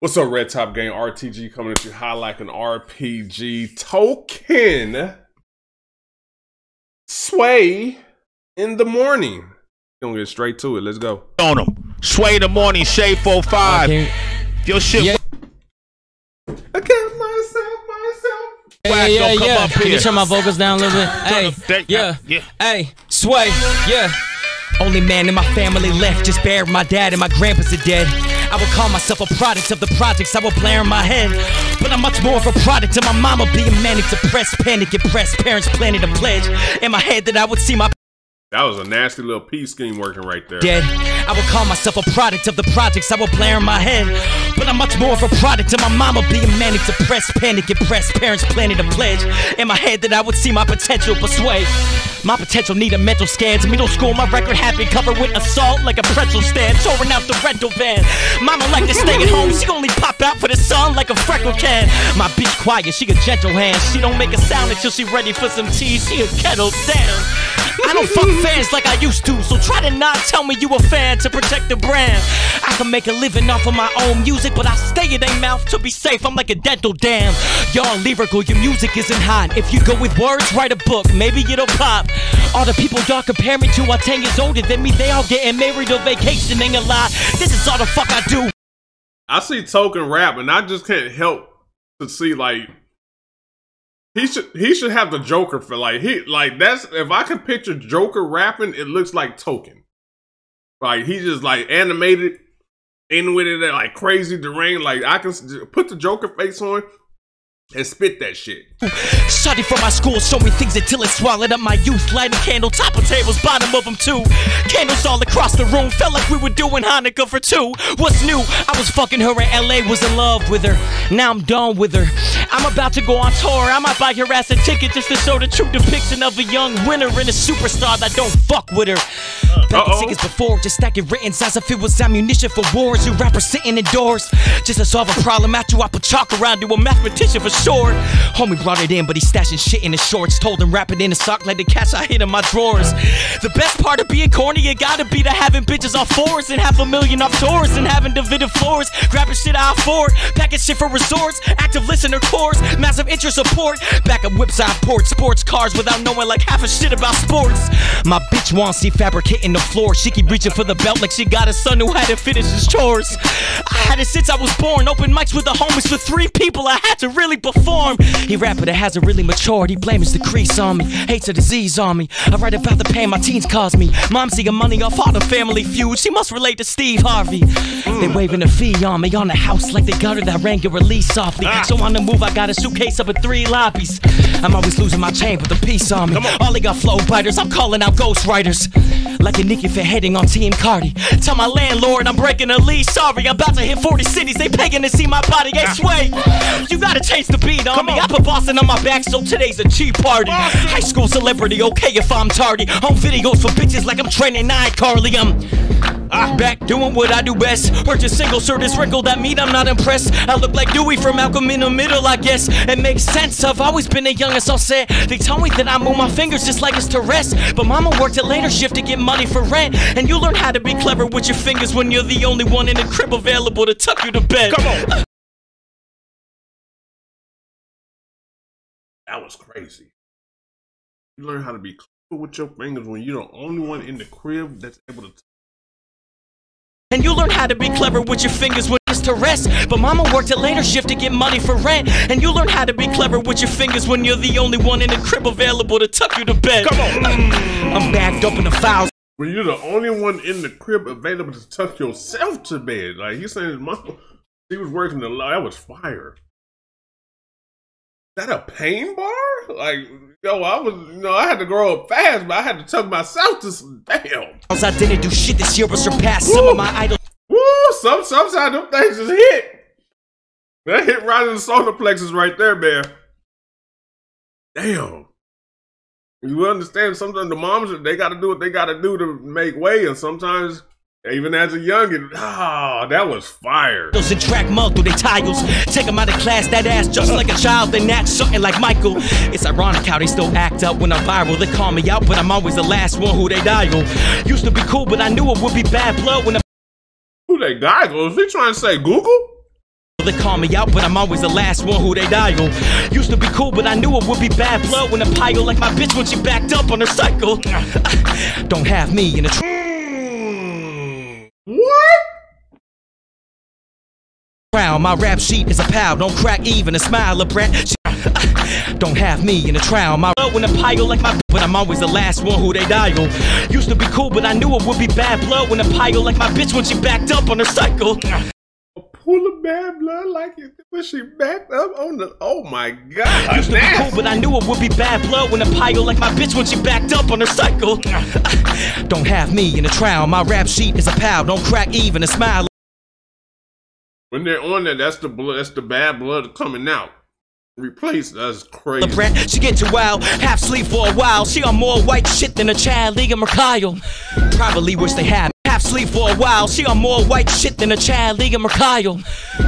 What's up, Red Top Gang? RTG coming at you high like an RPG token. Sway in the morning. Gonna get straight to it. Let's go. on them. Sway in the morning, shade 45. Okay. If your shit Yeah. I got myself, myself. Yeah, yeah, yeah. Can you turn my vocals down a little bit? Hey, yeah, yeah. Hey, sway, yeah. Only man in my family left, just buried my dad and my grandpa's are dead. I would call myself a product of the projects I would blare in my head. But I'm much more of a product of my mama being manic, depressed, panic, impressed. Parents planning a pledge in my head that I would see my That was a nasty little P scheme working right there. dead. I would call myself a product of the projects I would blare in my head. But I'm much more of a product of my mama being manic, depressed, panic, impressed. Parents planted a pledge in my head that I would see my potential persuade. My potential need a mental scans. Middle school, my record happy covered with assault like a pretzel stand, touring out the rental van. Mama like to stay at home, she only pop out for the sun like a freckle can. My bitch quiet, she a gentle hand. She don't make a sound until she ready for some tea. She a kettle down. I don't fuck fans like I used to, so try to not tell me you a fan to protect the brand. I can make a living off of my own music, but I stay in their mouth to be safe. I'm like a dental dam. Y'all lyrical, your music isn't hot. If you go with words, write a book, maybe it'll pop. All the people y'all compare me to are 10 years older than me. They all getting married or vacationing a lot. This is all the fuck I do. I see Token rap, and I just can't help to see like he should he should have the Joker for like he like that's if I could picture Joker rapping, it looks like Token. Like he just like animated in with it like crazy deranged. Like I can put the Joker face on and spit that shit. Shotty from my school, show me things until it swallowed up my youth. Light a candle, top of tables, bottom of them too. Candles all across the room, felt like we were doing Hanukkah for two. What's new? I was fucking her in LA, was in love with her. Now I'm done with her. I'm about to go on tour. I might buy your ass a ticket just to show the true depiction of a young winner and a superstar that don't fuck with her. Back in Uh-oh. tickets before, just stacking written as if it was ammunition for wars. You rappers sitting indoors just to solve a problem. After I put chalk around you, a mathematician for sure. Homie brought it in, but he stashing shit in his shorts. Told him wrap it in a sock like the cash I hid in my drawers. The best part of being corny, it gotta be to having bitches on fours and half a million off tours and having divided floors. Grabbing shit I afford, packing shit for resorts, active listener cores, massive interest support. Back whips I port, sports cars without knowing like half a shit about sports. My bitch wants see fabricating the floor. She keep reaching for the belt like she got a son who had to finish his chores. I had it since I was born. Open mics with the homies for three people. I had to really perform. He rapper that hasn't really matured. He blames the crease on me, hates a disease on me. I write about the pain my teens caused me. Mom seeing money off all the family feuds. She must relate to Steve Harvey. They mm. waving a fee on me on the house like they got her that rang and release softly. Ah. So on the move, I got a suitcase up in three lobbies. I'm always losing my chain with the piece on me. All they got flow biters. I'm calling out ghost writers. Like a Nicki for heading on Team Cardi. Tell my landlord I'm breaking a lease. Sorry, I'm about to hit 40 cities. They begging to see my body. Hey, sway. You gotta change the beat on me. I put Boston on my back, so today's a cheap party. High school celebrity, okay if I'm tardy. Home videos for bitches like I'm training iCarly. I'm ah, back doing what I do best. Purchase single shirt is wrinkled. That mean I'm not impressed. I look like Dewey from Malcolm in the Middle, I guess. It makes sense. I've always been the youngest on set. They tell me that I move my fingers just like it's to rest. But mama worked a later shift to get money for rent. And you learn how to be clever with your fingers when you're the only one in the crib available to tuck you to bed. Come on. That was crazy. You learn how to be clever with your fingers when you're the only one in the crib that's able to. And you learn how to be clever with your fingers when it's to rest. But mama worked a later shift to get money for rent. And you learn how to be clever with your fingers when you're the only one in the crib available to tuck you to bed. Come on. Mm, I'm backed up in the files. When you're the only one in the crib available to tuck yourself to bed. Like he's saying his mom, he was working the lot. That was fire. That a pain bar? Like, yo, I was, you know, I had to grow up fast, but I had to tuck myself to. s- Damn. I didn't do shit this year but surpass some of my idols. Woo! Some sometimes them things just hit. That hit right in the solar plexus right there, man. Damn. You understand? Sometimes the moms they got to do what they got to do to make way, and sometimes even as a youngin, ah, that was fire. Those and track mud through their tiles. Take them out of class, that ass just like a child. Then that's something like Michael. It's ironic how they still act up when I'm viral. They call me out, but I'm always the last one who they dial. Used to be cool, but I knew it would be bad blood when I'm. Who they guys? Was he trying to say Google? They call me out, but I'm always the last one who they dial. Used to be cool, but I knew it would be bad blood when a pile like my bitch when she backed up on her cycle. Don't have me in a. Tr- What? My rap sheet is a pal. Don't crack even a smile, a brat. She- uh, Don't have me in a trial. My blood when a pile like my bitch but I'm always the last one who they dial. Used to be cool, but I knew it would be bad blood when a pile like my bitch when she backed up on her cycle. Pull the bad blood like it when she backed up on the. Oh my god! Used to be cool, but I knew it would be bad blood when a pile like my bitch when she backed up on her cycle. Uh, don't have me in a trial. My rap sheet is a pal. Don't crack even a smile. When they're on there, that's the blood. That's the bad blood coming out. Replace that's crazy. brat, she get too wild, half sleep for a while. She on more white shit than a child, Liga Mercado. Probably wish they had. Half sleep for a while. She on more white shit than a child, Liga Mercado.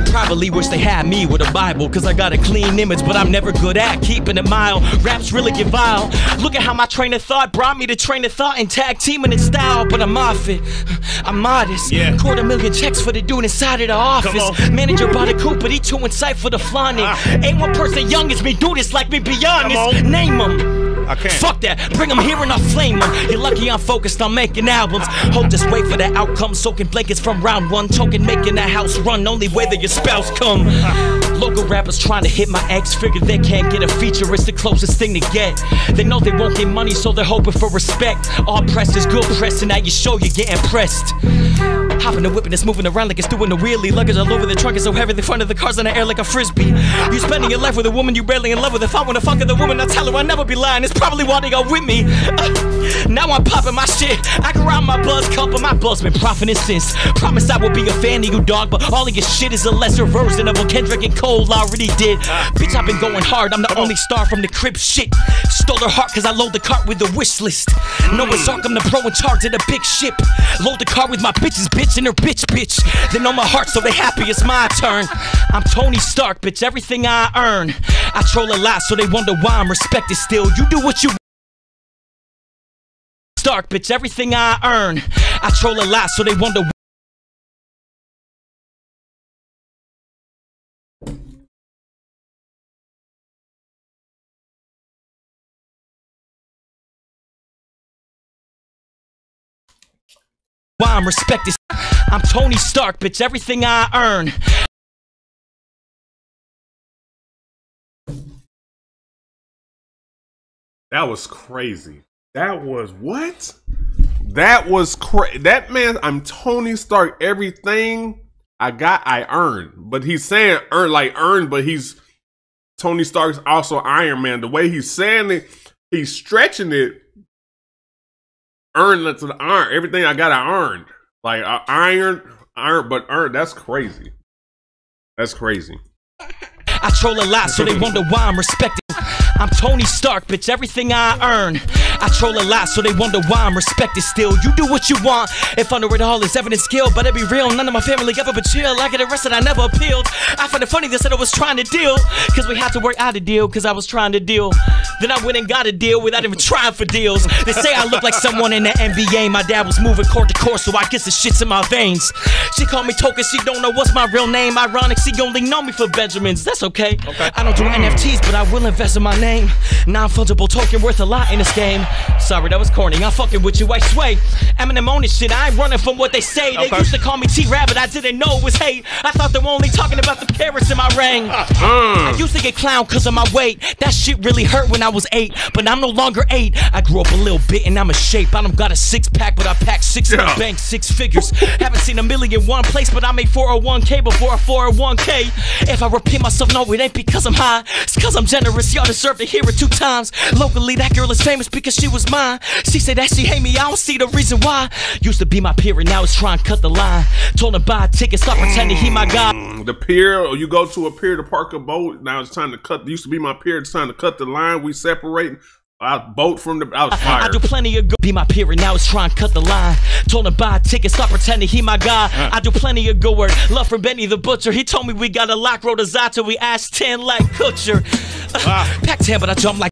Probably wish they had me with a Bible, cause I got a clean image, but I'm never good at keeping it mild. Raps really get vile. Look at how my train of thought brought me to train of thought and tag teaming in style, but I'm off it. I'm modest. Yeah. Quarter million checks for the dude inside of the office. Manager bought a coupe, but he too in sight for the flaunting. Ain't one person young as me do this like me, be honest. on. Name 'em. I can't. Fuck that, bring 'em here and I'll flame 'em. You're lucky I'm focused on making albums. Hope just wait for the outcome, soaking blankets from round one. Token making the house run, only way that your spouse come. Local rappers trying to hit my ex, figure they can't get a feature, it's the closest thing to get. They know they won't get money, so they're hoping for respect. All press is good press, and now you show you're getting pressed. Hopping the whip and it's moving around like it's doing a wheelie. Luggage all over the trunk is so heavy, the front of the car's in the air like a frisbee. You're spending your life with a woman you barely in love with. If I wanna fuck with a woman, I tell her I'll never be lying. It's probably why they go with me. Uh, now I'm popping my shit. I can ride my buzz cup, but my blood's been profiting since. Promise I will be a fan of you, dog, but all of your shit is a lesser version of what Kendrick and Cole already did. Bitch, I've been going hard. I'm the only star from the crib shit. Stole her heart cause I load the cart with the wish list. Noah's Ark, I'm the pro in charge of the big ship. Load the car with my bitches, bitch, and her bitch, bitch. They know my heart, so they happy it's my turn. I'm Tony Stark, bitch, everything I earn. I troll a lot, so they wonder why I'm respected still. You do what you Stark, bitch, everything I earn. I troll a lot, so they wonder why I'm respected. I'm Tony Stark, bitch, everything I earn. That was crazy. That was what? That was crazy. That man, I'm Tony Stark. Everything I got, I earned. But he's saying earn like earned, but he's Tony Stark's also Iron Man. The way he's saying it, he's stretching it. Earn to the iron. Everything I got, I earned. Like I iron, iron, but earned. That's crazy. That's crazy. I troll a lot, so they wonder why I'm respected. I'm Tony Stark, bitch, everything I earn. I troll a lot, so they wonder why I'm respected still. You do what you want, if under it all is evidence skill. Better be real, none of my family ever but chill. I get arrested, I never appealed. I find it funny they said I was trying to deal. Cause we had to work out a deal, cause I was trying to deal. Then I went and got a deal without even trying for deals. They say I look like someone in the NBA. My dad was moving court to court, so I guess the shit's in my veins. She called me Token, she don't know what's my real name. Ironic, she only know me for Benjamins. That's okay. okay. I don't do NFTs, but I will invest in my name. Non-fungible token worth a lot in this game. Sorry, that was corny. I'm fucking with you, I sway. Eminem on this shit, I ain't running from what they say. They Okay. used to call me T-Rabbit, I didn't know it was hate. I thought they were only talking about the carrots in my ring. Hmm. I used to get clown cause of my weight. That shit really hurt when I was eight, but I'm no longer eight. I grew up a little bit and I'm a shape. I don't got a six pack, but I pack six in the bank, six figures. Haven't seen a million one place, but I made 401k before a 401k. If I repeat myself, no, it ain't because I'm high. It's cause I'm generous. Y'all deserve to hear it two times. Locally, that girl is famous because she was mine. She said that she hate me, I don't see the reason why. Used to be my peer and now it's trying to cut the line. Told him buy a ticket, stop pretending he my guy. Mm, the pier, or you go to a pier to park a boat. Now it's time to cut. Used to be my pier. It's time to cut the line. We separate. I boat from the. I was I fired. do plenty of good. Be my peer and now it's trying to cut the line. Told him buy a ticket, stop pretending he my guy. I do plenty of good work. Love from Benny the Butcher. He told me we got a lock road to Zata. We asked 10 like Kutcher. Pack 10, but I jump like.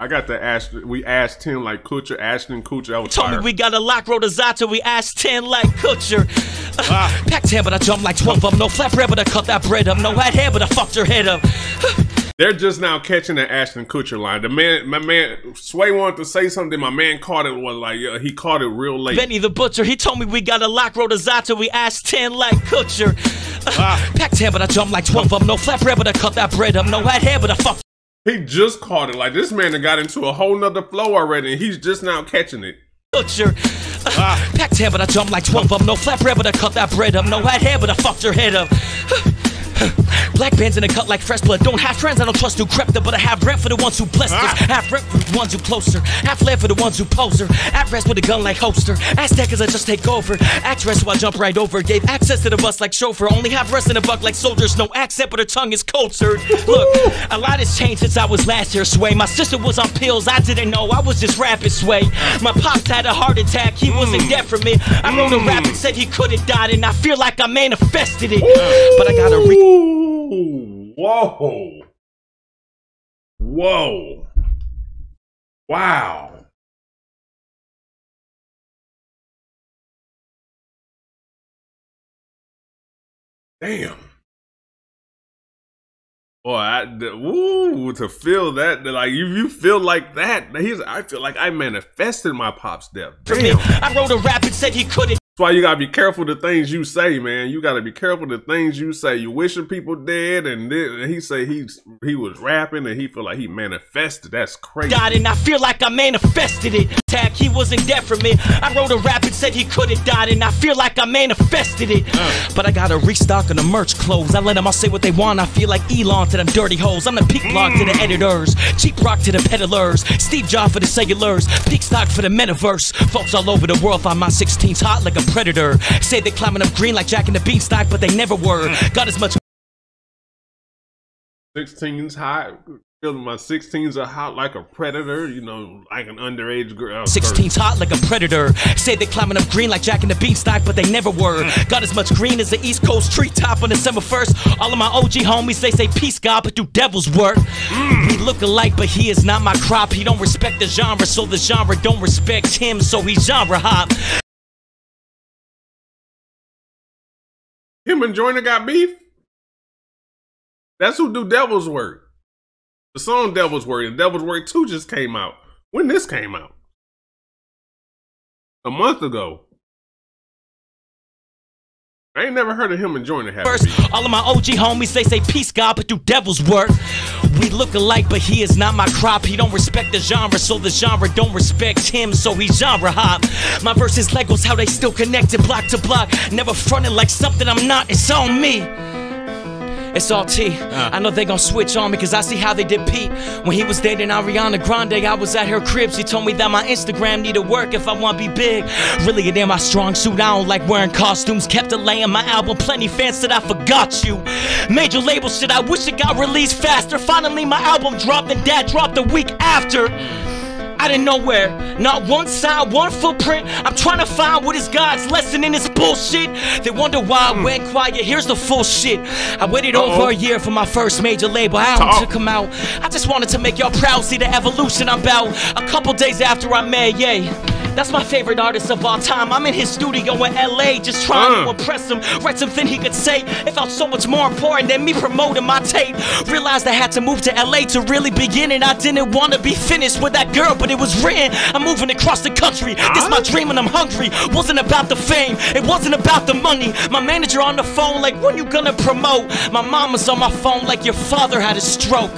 I got the Ashton. We asked him like Kutcher, Ashton Kutcher. I was Told me we got a lock road Zato, we asked 10 like Kutcher. Uh, Ah. Pack 10, but I jump like 12 of them. No flap bread, but I cut that bread up. No white hair, but I fucked your head up. They're just now catching the Ashton Kutcher line. The man, my man, Sway wanted to say something. My man caught it. Was like uh, he caught it real late. Benny the Butcher, he told me we got a lock road Zato, we asked 10 like Kutcher. Uh, Ah. Pack 10, but I jump like 12 of them. No flap bread, but I cut that bread up. No white hair, but I fucked He just caught it. Like this man done got into a whole nother flow already, and he's just now catching it. Butcher. Uh, Ah. Pack 10, but I jump like 12 of them. No flat bread, but I cut that bread up. No white hair, but I fucked your head up. Black bands in a cut like fresh blood. Don't have friends, I don't trust who crept up, but I have rent for the ones who blessed us. Half rent for the ones who closer. Half left for the ones who poser. At rest with a gun like holster. Aztec as I just take over. Act rest so I jump right over. Gave access to the bus like chauffeur. Only have rest in a buck like soldiers. No accent, but her tongue is cultured. Look, a lot has changed since I was last here, Sway. My sister was on pills, I didn't know. I was just rapping, Sway. My pops had a heart attack, he wasn't hmm. dead for me. I wrote a rap and said he could have died, and I feel like I manifested it. But I gotta re. Ooh, whoa, whoa, wow. Damn. Boy, I, the, woo, to feel that, like you, you feel like that. He's, I feel like I manifested my pop's death. Damn. I wrote a rap and said he couldn't That's why you gotta be careful the things you say, man. You gotta be careful the things you say. You wishing people dead, and then and he say he's he was rapping and he feel like he manifested. That's crazy. died, and I feel like I manifested it. Tag, he wasn't dead for me. I wrote a rap and said he could have died, and I feel like I manifested it. But I gotta restock on the merch clothes. I let them all say what they want. I feel like Elon to them dirty hoes. I'm the peak blog to the mm. editors, cheap rock to the peddlers, Steve Jobs for the cellulars, peak stock for the metaverse. Folks all over the world find my 16s hot like a predator. Say they climbing up green like Jack and the Beanstalk, but they never were. Got as much 16's hot. Feeling my 16s are hot like a predator. You know, like an underage girl. 16's hot like a predator. Say they climbing up green like Jack and the Beanstalk, but they never were. Got as much green as the East Coast treetop on December 1st. All of my OG homies, they say peace, God, but do devil's work. We look alike, but he is not my crop. He don't respect the genre, so the genre don't respect him, so he genre hop. Him and Joyner got beef. That's who do Devil's Work. The song Devil's Work and Devil's Work 2 just came out. When this came out? A month ago. I ain't never heard of him enjoying First, beef. all of my OG homies, they say peace, God, but do devil's work. We look alike, but he is not my crop. He don't respect the genre, so the genre don't respect him, so he genre hop. My verses Legos, how they still connected block to block. Never fronting like something I'm not, it's on me. It's all ah. I know they gon' switch on me cause I see how they did Pete. When he was dating Ariana Grande, I was at her crib. She told me that my Instagram need to work if I wanna be big. Really, it ain't my strong suit. I don't like wearing costumes. Kept delaying my album. Plenty fans said I forgot you. Major label shit, I wish it got released faster. Finally, my album dropped and dad dropped a week after. Out of nowhere, not one sign, one footprint. I'm trying to find what is God's lesson in this bullshit. They wonder why I went hmm. quiet. Here's the full shit. I waited Uh-oh. over a year for my first major label album Talk. to come out. I just wanted to make y'all proud, see the evolution I'm about. A couple days after I met Ye. That's my favorite artist of all time. I'm in his studio in LA just trying to Uh. impress him. Write something he could say. It felt so much more important than me promoting my tape. Realized I had to move to LA to really begin it. I didn't want to be finished with that girl, but it was written. I'm moving across the country. This my dream and I'm hungry. Wasn't about the fame, it wasn't about the money. My manager on the phone, like, when you gonna promote? My mama's on my phone, like, your father had a stroke.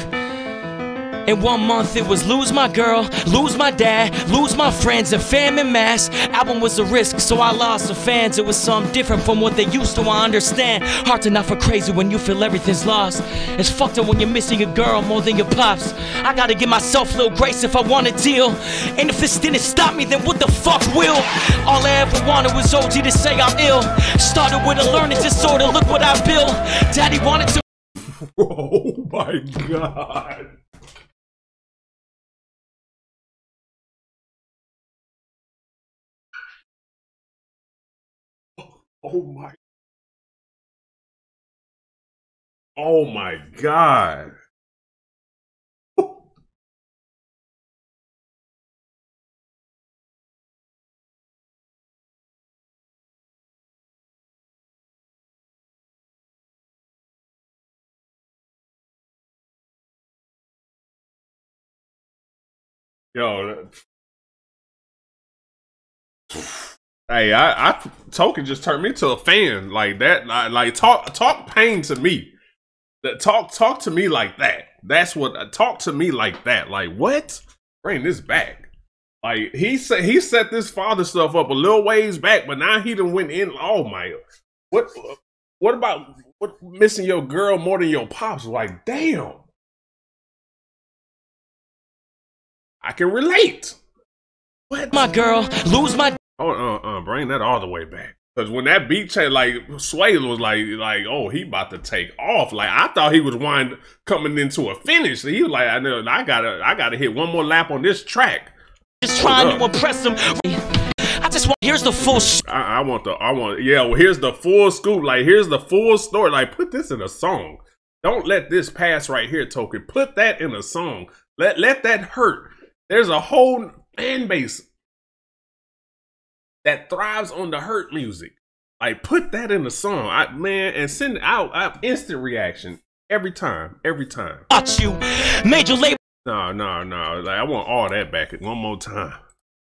In one month, it was lose my girl, lose my dad, lose my friends, and fam in mass. Album was a risk, so I lost the fans. It was something different from what they used to, I understand. Hard to not for crazy when you feel everything's lost. It's fucked up when you're missing your girl more than your pops. I gotta give myself a little grace if I want to deal. And if this didn't stop me, then what the fuck will? All I ever wanted was OG to say I'm ill. Started with a learning disorder, look what I built. Daddy wanted to. Oh my god. Oh my. Oh my God. Yo, Hey, I, I Token just turned me to a fan like that. Like, like talk talk pain to me. That talk talk to me like that. That's what talk to me like that. Like what? Bring this back. Like he said, he set this father stuff up a little ways back, but now he done went in. Oh my! What? What about what missing your girl more than your pops? Like damn. I can relate. What? My girl, lose my. Oh, uh, uh, bring that all the way back. Cause when that beat change, like Sway was like, like, oh, he about to take off. Like I thought he was wind coming into a finish. He was like, I know, I gotta, I gotta hit one more lap on this track. Just trying to impress him. I just want. Here's the full. I, I want the. I want. Yeah. Well, here's the full scoop. Like here's the full story. Like put this in a song. Don't let this pass right here, Token. Put that in a song. Let let that hurt. There's a whole fan base that thrives on the hurt music. Like put that in the song, I, man, and send it out. I, instant reaction every time, every time. Watch you, major label. No, no, no. Like, I want all that back one more time.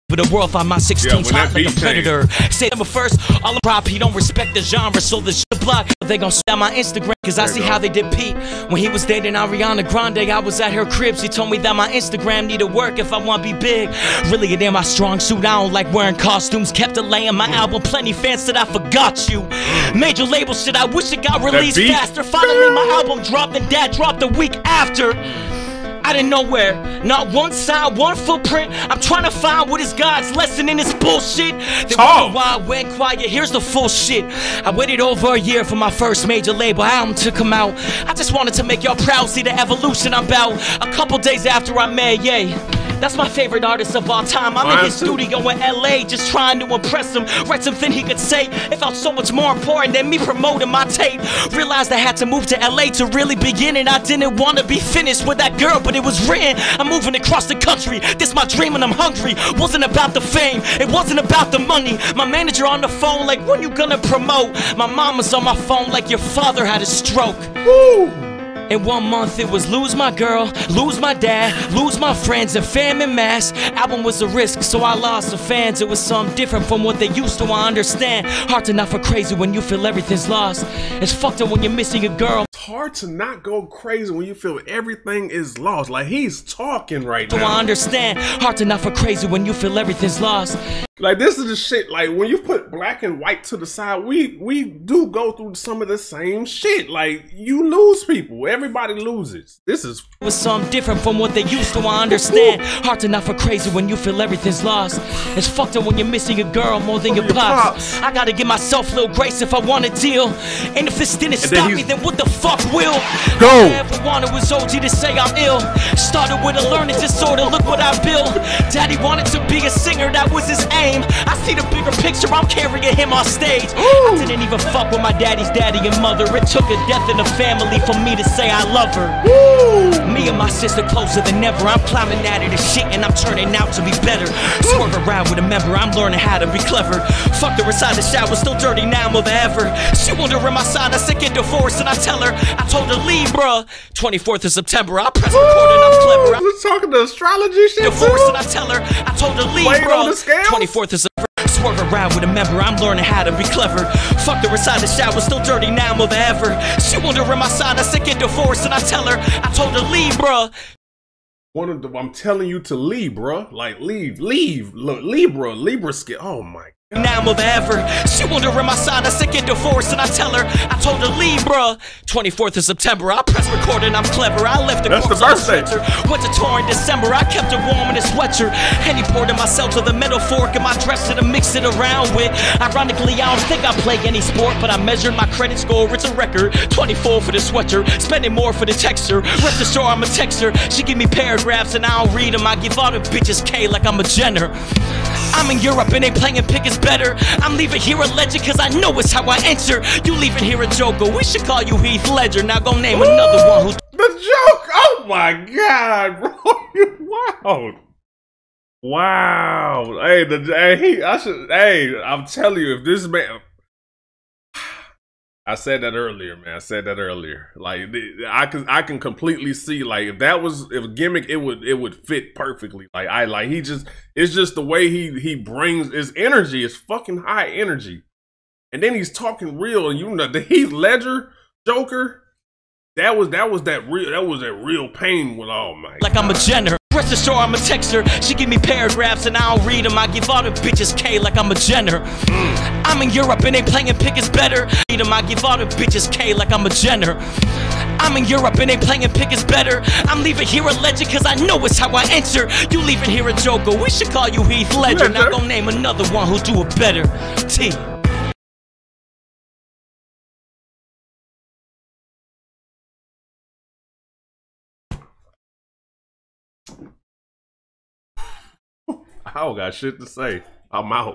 But the world find my 16 yeah, like a predator. Say number first, all the prop, he don't respect the genre, so the shit block. They gon' stab my Instagram, cause I see how they did Pete. When he was dating Ariana Grande, I was at her crib. She told me that my Instagram need to work if I wanna be big. Really, it ain't my strong suit. I don't like wearing costumes. Kept delaying my album, plenty fans said I forgot you. Major label shit, I wish it got released faster. Finally, my album dropped, and dad dropped the week after out of nowhere. Not one sign, one footprint. I'm trying to find what is God's lesson in this bullshit. They wonder why I went quiet. Here's the full shit. I waited over a year for my first major label album to come out. I just wanted to make y'all proud, see the evolution I'm about. A couple days after I made, yeah. That's my favorite artist of all time. I'm in his studio in LA just trying to impress him. Write something he could say. It felt so much more important than me promoting my tape. Realized I had to move to LA to really begin it. I didn't want to be finished with that girl, but it was written. I'm moving across the country. This my dream and I'm hungry. Wasn't about the fame. It wasn't about the money. My manager on the phone like, when you gonna promote? My mama's on my phone like your father had a stroke. Woo! In one month, it was lose my girl, lose my dad, lose my friends, and famine mass. Album was a risk, so I lost the fans. It was something different from what they used to. I understand. Hard to not for crazy when you feel everything's lost. It's fucked up when you're missing a girl. It's hard to not go crazy when you feel everything is lost. Like he's talking right now. So I understand. Hard to not for crazy when you feel everything's lost. Like this is the shit. Like when you put black and white to the side, we we do go through some of the same shit. Like you lose people. Everybody loses. This is was something different from what they used to. I understand. Hard to not for crazy when you feel everything's lost. It's fucked up when you're missing a girl more than your, your pops. pops. I gotta give myself a little grace if I want to deal. And if this didn't and stop me, then what the fuck will? Go. All I ever wanted was OG to say I'm ill. Started with a learning disorder. Look what I built. Daddy wanted to be a singer. That was his aim. I see the bigger picture, I'm carrying him on stage. Ooh. I didn't even fuck with my daddy's daddy and mother. It took a death in the family for me to say I love her. Ooh. Me and my sister closer than ever. I'm climbing out of the shit and I'm turning out to be better. Swerve around with a member, I'm learning how to be clever. Fuck her inside the shower, still dirty now more than ever. She wondering my sign, I sick get divorced, and I tell her, I told her leave, bruh. 24th of September, I press record and I'm clever. I was talking to astrology shit. Divorce, and I tell her, I told her leave, bruh. 24th fourth is a swerve around with a member. I'm learning how to be clever. Fucked her inside the shower, still dirty now more than ever. She wondering my side, I sick in divorced, and I tell her, I told her leave, bruh. One of the, I'm telling you to leave, bruh. Like leave, leave, look, Libra, Libra skin. Oh my now more than ever. She wondering my side, I sick in divorce, and I tell her, I told her leave, bruh. 24th of September, I press record and I'm clever. I left the That's the birthday. Went to tour in December, I kept it warm in a sweatshirt. Henny poured in myself to the metal fork and my dress to mix it around with. Ironically, I don't think I play any sport, but I measured my credit score, it's a record. 24 for the sweatshirt, spending more for the texture. Rest assured I'm a texter. She give me paragraphs and I don't read them. I give all the bitches K like I'm a Jenner. I'm in Europe and they playing pick is better. I'm leaving here a legend cause I know it's how I enter. You leaving here a joker. We should call you Heath Ledger. Now go name Ooh, another one who. The joke! Oh my god, bro! wow. Wow. Hey, the hey, I should hey, I'm telling you, if this man I said that earlier, man. I said that earlier. Like I can I can completely see like if that was if a gimmick, it would it would fit perfectly. Like I like he just it's just the way he he brings his energy is fucking high energy, and then he's talking real. And you know the Heath Ledger Joker, that was that was that real that was that real pain with all my like I'm a Jenner. Rest assured I'm a texter. She give me paragraphs and I don't read them. I give all the bitches K like I'm a Jenner. Mm. I'm in Europe and they playing pick is better. Read 'em, I give all the bitches K like I'm a Jenner. Mm. I'm in Europe and they playing pick is better. I'm leaving here a legend cause I know it's how I enter. You leaving here a joker. We should call you Heath Ledger. Not gonna name another one who'll do it better. T. I don't got shit to say. I'm out.